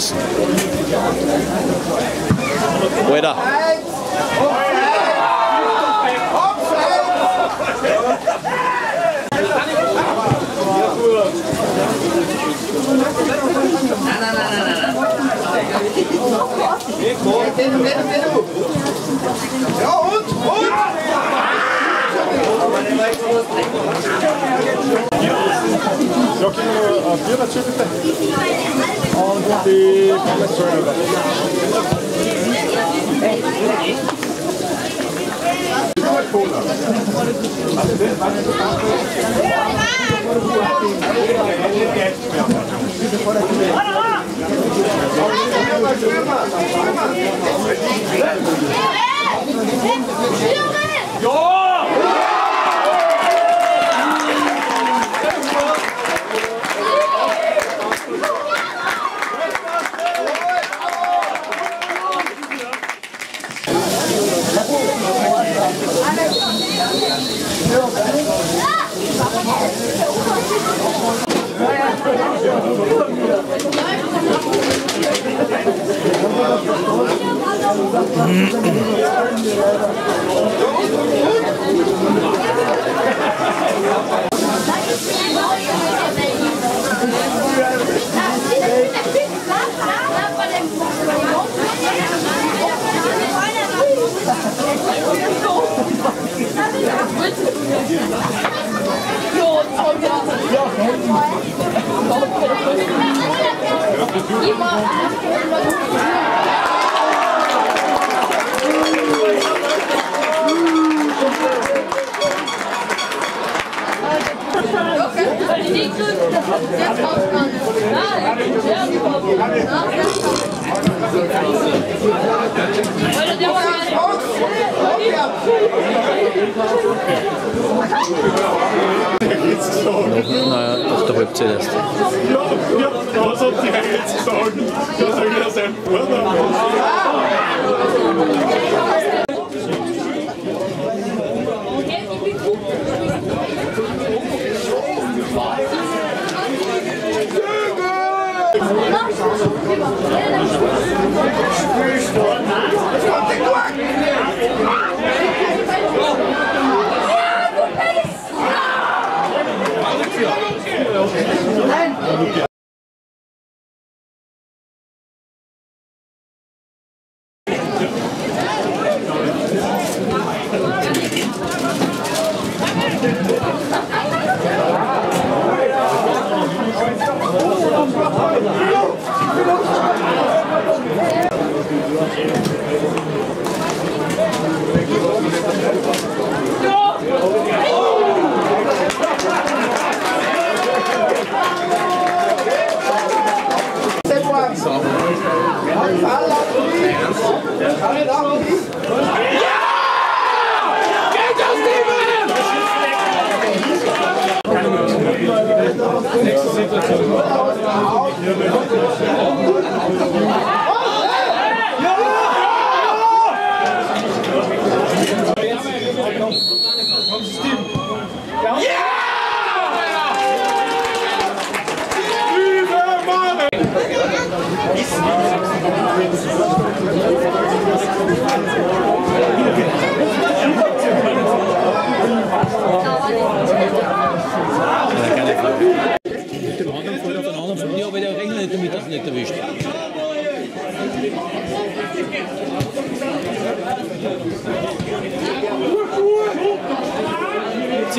müssen. Weiter. Ja, und? Und? Jag kan bjuda typ lite. Ja, det kommer så är det. Det var coolt. Alltså det var inte så farligt. Mm-hmm. Sollen Naja, auf der Halbzeit erst. Ja, ja, was hat der jetzt gesagt? Das soll wieder sein Vorname. よ。Ja,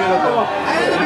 はい。